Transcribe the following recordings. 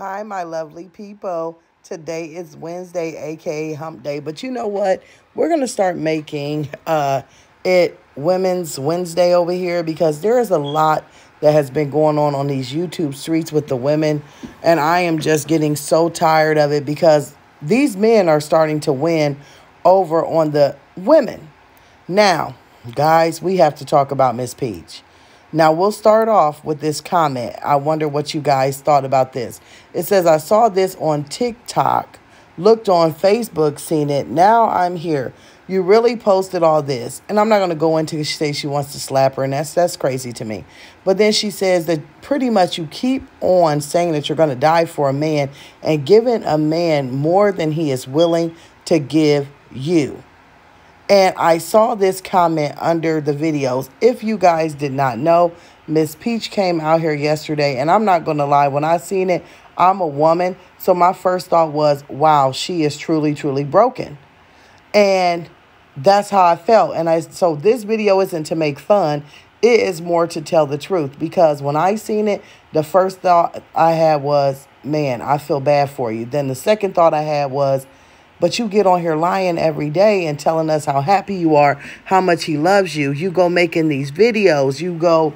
Hi, my lovely people. Today is Wednesday, aka Hump Day. But you know what? We're going to start making uh, it Women's Wednesday over here because there is a lot that has been going on on these YouTube streets with the women. And I am just getting so tired of it because these men are starting to win over on the women. Now, guys, we have to talk about Miss Peach. Now, we'll start off with this comment. I wonder what you guys thought about this. It says, I saw this on TikTok, looked on Facebook, seen it. Now I'm here. You really posted all this. And I'm not going to go into she say she wants to slap her, and that's, that's crazy to me. But then she says that pretty much you keep on saying that you're going to die for a man and giving a man more than he is willing to give you. And I saw this comment under the videos. If you guys did not know, Miss Peach came out here yesterday. And I'm not going to lie, when I seen it, I'm a woman. So my first thought was, wow, she is truly, truly broken. And that's how I felt. And I so this video isn't to make fun. It is more to tell the truth. Because when I seen it, the first thought I had was, man, I feel bad for you. Then the second thought I had was, but you get on here lying every day and telling us how happy you are, how much he loves you. You go making these videos. You go,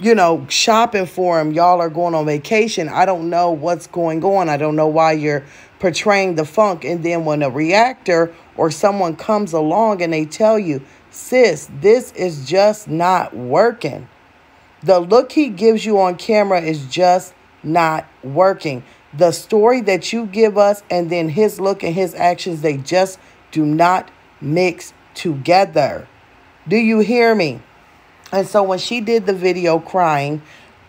you know, shopping for him. Y'all are going on vacation. I don't know what's going on. I don't know why you're portraying the funk. And then when a reactor or someone comes along and they tell you, sis, this is just not working. The look he gives you on camera is just not working the story that you give us and then his look and his actions, they just do not mix together. Do you hear me? And so when she did the video crying,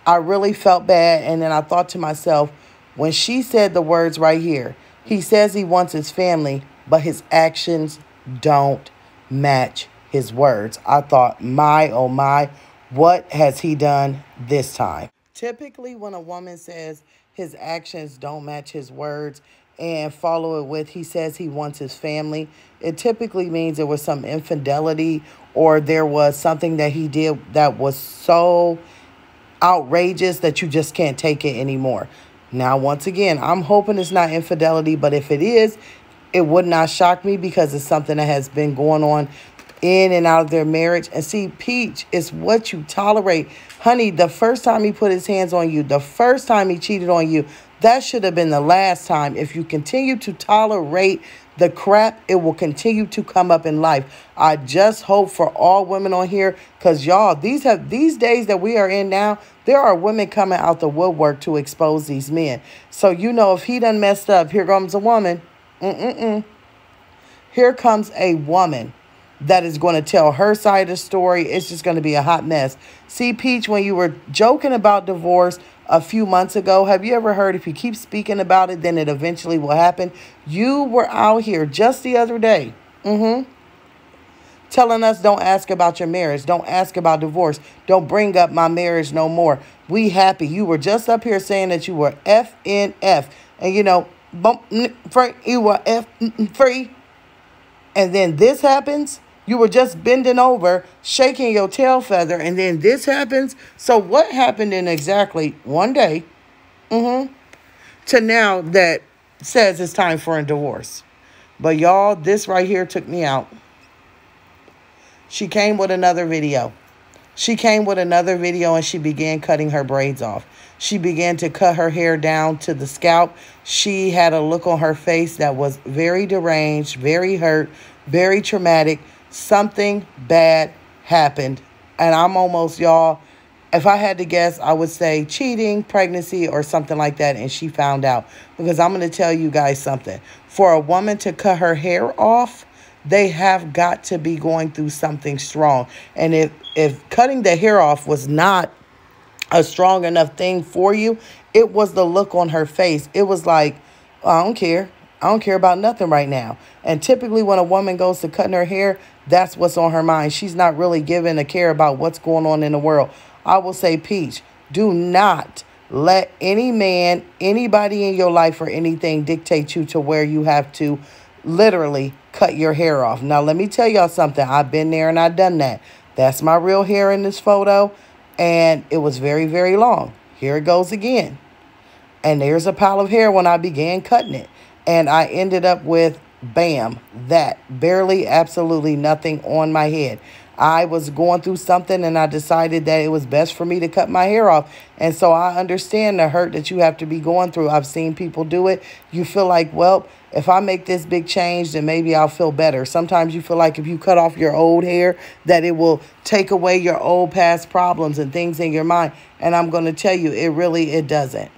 I really felt bad. And then I thought to myself, when she said the words right here, he says he wants his family, but his actions don't match his words. I thought, my, oh my, what has he done this time? Typically, when a woman says his actions don't match his words and follow it with he says he wants his family, it typically means there was some infidelity or there was something that he did that was so outrageous that you just can't take it anymore. Now, once again, I'm hoping it's not infidelity, but if it is, it would not shock me because it's something that has been going on in and out of their marriage. And see, Peach is what you tolerate. Honey, the first time he put his hands on you, the first time he cheated on you, that should have been the last time. If you continue to tolerate the crap, it will continue to come up in life. I just hope for all women on here, because y'all, these have these days that we are in now, there are women coming out the woodwork to expose these men. So you know if he done messed up, here comes a woman. Mm-mm-mm. Here comes a woman that is going to tell her side of the story. It's just going to be a hot mess. See, Peach, when you were joking about divorce a few months ago, have you ever heard if you keep speaking about it, then it eventually will happen? You were out here just the other day. Mm-hmm. Telling us don't ask about your marriage. Don't ask about divorce. Don't bring up my marriage no more. We happy. You were just up here saying that you were FNF. And you know, bump, free, you were F free. And then this happens you were just bending over, shaking your tail feather, and then this happens. So what happened in exactly one day mm-hmm, to now that says it's time for a divorce? But y'all, this right here took me out. She came with another video. She came with another video and she began cutting her braids off. She began to cut her hair down to the scalp. She had a look on her face that was very deranged, very hurt, very traumatic something bad happened. And I'm almost, y'all, if I had to guess, I would say cheating, pregnancy, or something like that. And she found out. Because I'm going to tell you guys something. For a woman to cut her hair off, they have got to be going through something strong. And if, if cutting the hair off was not a strong enough thing for you, it was the look on her face. It was like, I don't care. I don't care about nothing right now. And typically, when a woman goes to cutting her hair, that's what's on her mind. She's not really giving a care about what's going on in the world. I will say, Peach, do not let any man, anybody in your life, or anything dictate you to where you have to literally cut your hair off. Now, let me tell y'all something. I've been there and I've done that. That's my real hair in this photo. And it was very, very long. Here it goes again. And there's a pile of hair when I began cutting it. And I ended up with, bam, that. Barely, absolutely nothing on my head. I was going through something and I decided that it was best for me to cut my hair off. And so I understand the hurt that you have to be going through. I've seen people do it. You feel like, well, if I make this big change, then maybe I'll feel better. Sometimes you feel like if you cut off your old hair, that it will take away your old past problems and things in your mind. And I'm going to tell you, it really, it doesn't.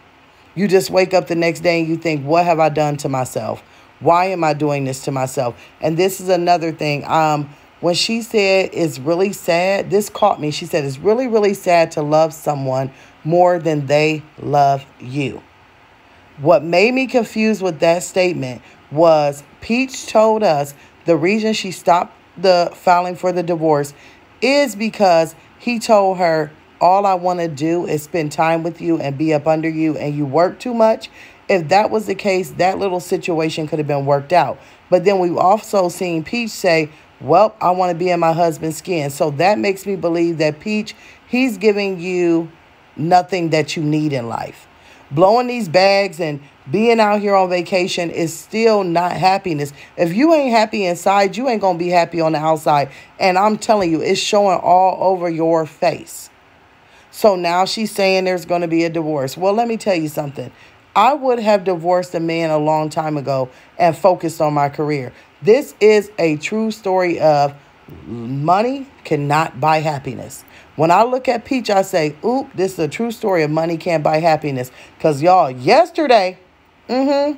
You just wake up the next day and you think, what have I done to myself? Why am I doing this to myself? And this is another thing. Um, when she said it's really sad, this caught me. She said it's really, really sad to love someone more than they love you. What made me confused with that statement was Peach told us the reason she stopped the filing for the divorce is because he told her, All I want to do is spend time with you and be up under you, and you work too much. If that was the case, that little situation could have been worked out. But then we've also seen Peach say, well, I want to be in my husband's skin. So that makes me believe that Peach, he's giving you nothing that you need in life. Blowing these bags and being out here on vacation is still not happiness. If you ain't happy inside, you ain't going to be happy on the outside. And I'm telling you, it's showing all over your face. So now she's saying there's going to be a divorce. Well, let me tell you something. I would have divorced a man a long time ago and focused on my career. This is a true story of money cannot buy happiness. When I look at Peach, I say, oop, this is a true story of money can't buy happiness. Because y'all, yesterday, mm-hmm,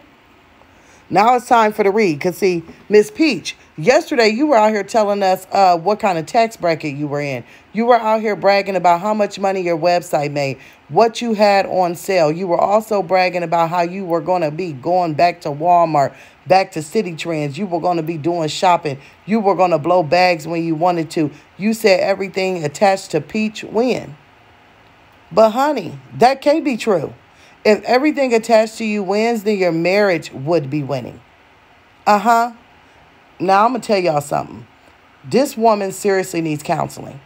now it's time for the read. Because see, Miss Peach, yesterday you were out here telling us uh, what kind of tax bracket you were in. You were out here bragging about how much money your website made, what you had on sale. You were also bragging about how you were going to be going back to Walmart, back to Citi Trends. You were going to be doing shopping. You were going to blow bags when you wanted to. You said everything attached to Peach win. But honey, that can't be true. If everything attached to you wins, then your marriage would be winning. Uh-huh. Now I'm going to tell y'all something. This woman seriously needs counseling.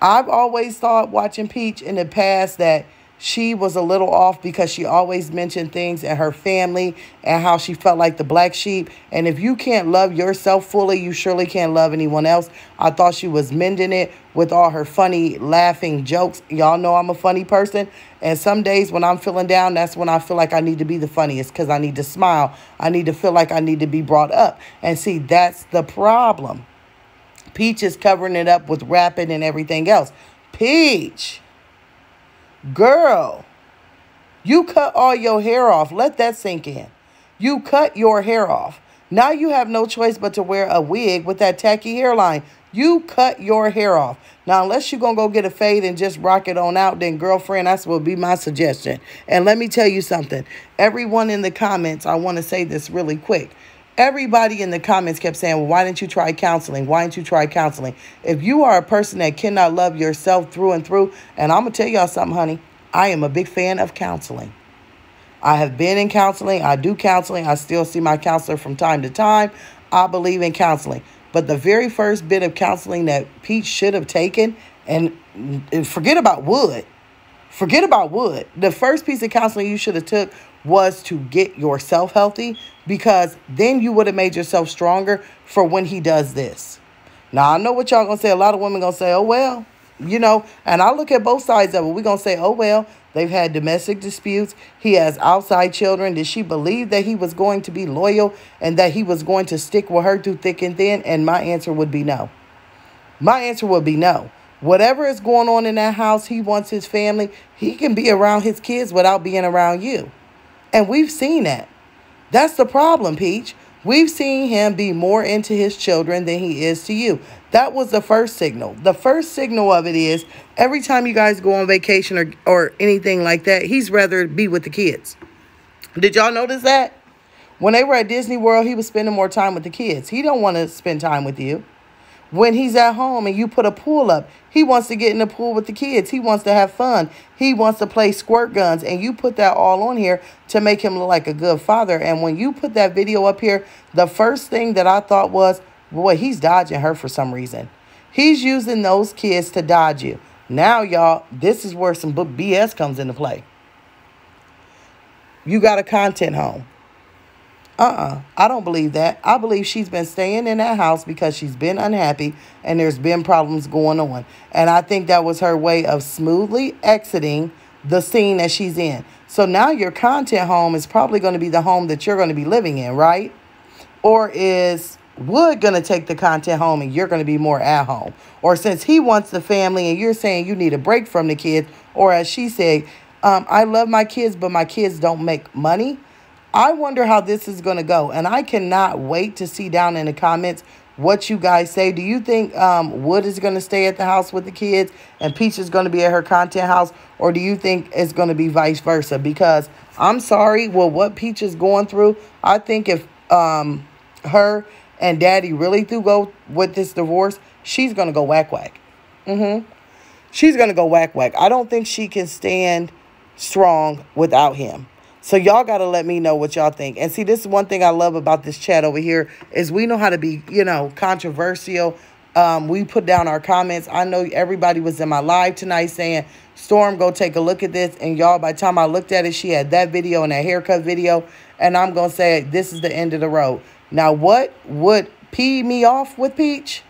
I've always thought watching Peach in the past that she was a little off because she always mentioned things and her family and how she felt like the black sheep. And if you can't love yourself fully, you surely can't love anyone else. I thought she was mending it with all her funny, laughing jokes. Y'all know I'm a funny person. And some days when I'm feeling down, that's when I feel like I need to be the funniest because I need to smile. I need to feel like I need to be brought up. And see, that's the problem. Peach is covering it up with rapping and everything else. Peach, girl, you cut all your hair off. Let that sink in. You cut your hair off. Now you have no choice but to wear a wig with that tacky hairline. You cut your hair off. Now, unless you're going to go get a fade and just rock it on out, then girlfriend, that's what would be my suggestion. And let me tell you something. Everyone in the comments, I want to say this really quick. Everybody in the comments kept saying, well, why didn't you try counseling? Why didn't you try counseling? If you are a person that cannot love yourself through and through, and I'm going to tell y'all something, honey, I am a big fan of counseling. I have been in counseling. I do counseling. I still see my counselor from time to time. I believe in counseling. But the very first bit of counseling that Peach should have taken, and forget about Wood, forget about Wood. The first piece of counseling you should have took was to get yourself healthy because then you would have made yourself stronger for when he does this. Now, I know what y'all going to say. A lot of women going to say, oh, well, you know, and I look at both sides of it. We're going to say, oh, well, they've had domestic disputes. He has outside children. Did she believe that he was going to be loyal and that he was going to stick with her through thick and thin? And my answer would be no. My answer would be no. Whatever is going on in that house, he wants his family. He can be around his kids without being around you. And we've seen that. That's the problem, Peach. We've seen him be more into his children than he is to you. That was the first signal. The first signal of it is every time you guys go on vacation or, or anything like that, he's rather be with the kids. Did y'all notice that? When they were at Disney World, he was spending more time with the kids. He don't want to spend time with you. When he's at home and you put a pool up, he wants to get in the pool with the kids. He wants to have fun. He wants to play squirt guns. And you put that all on here to make him look like a good father. And when you put that video up here, the first thing that I thought was, boy, he's dodging her for some reason. He's using those kids to dodge you. Now, y'all, this is where some BS comes into play. you got a content home. Uh-uh. I don't believe that. I believe she's been staying in that house because she's been unhappy and there's been problems going on. And I think that was her way of smoothly exiting the scene that she's in. So now your content home is probably going to be the home that you're going to be living in, right? Or is Wood going to take the content home and you're going to be more at home? Or since he wants the family and you're saying you need a break from the kids, or as she said, um, I love my kids, but my kids don't make money. I wonder how this is going to go. And I cannot wait to see down in the comments what you guys say. Do you think um, Wood is going to stay at the house with the kids and Peach is going to be at her content house? Or do you think it's going to be vice versa? Because I'm sorry, well, what Peach is going through, I think if um, her and Daddy really do go with this divorce, she's going to go whack whack. Mm-hmm. She's going to go whack whack. I don't think she can stand strong without him. So y'all got to let me know what y'all think. And see, this is one thing I love about this chat over here is we know how to be, you know, controversial. Um, we put down our comments. I know everybody was in my live tonight saying, Storm, go take a look at this. And y'all, by the time I looked at it, she had that video and that haircut video. And I'm going to say, this is the end of the road. Now, what would pee me off with Peach?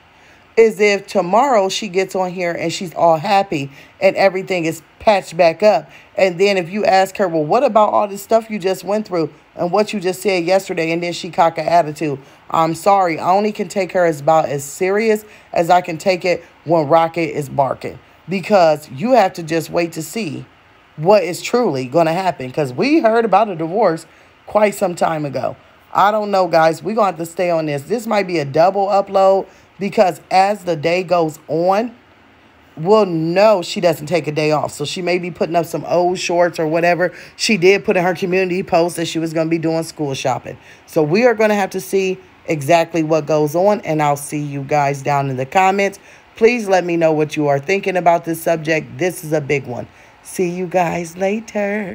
is if tomorrow she gets on here and she's all happy and everything is patched back up. And then if you ask her, well, what about all this stuff you just went through and what you just said yesterday? And then she cock an attitude. I'm sorry. I only can take her as about as serious as I can take it when Rocket is barking. Because you have to just wait to see what is truly going to happen. Because we heard about a divorce quite some time ago. I don't know, guys. We're going to have to stay on this. This might be a double upload because as the day goes on, we'll know she doesn't take a day off. So she may be putting up some old shorts or whatever. She did put in her community post that she was going to be doing school shopping. So we are going to have to see exactly what goes on. And I'll see you guys down in the comments. Please let me know what you are thinking about this subject. This is a big one. See you guys later.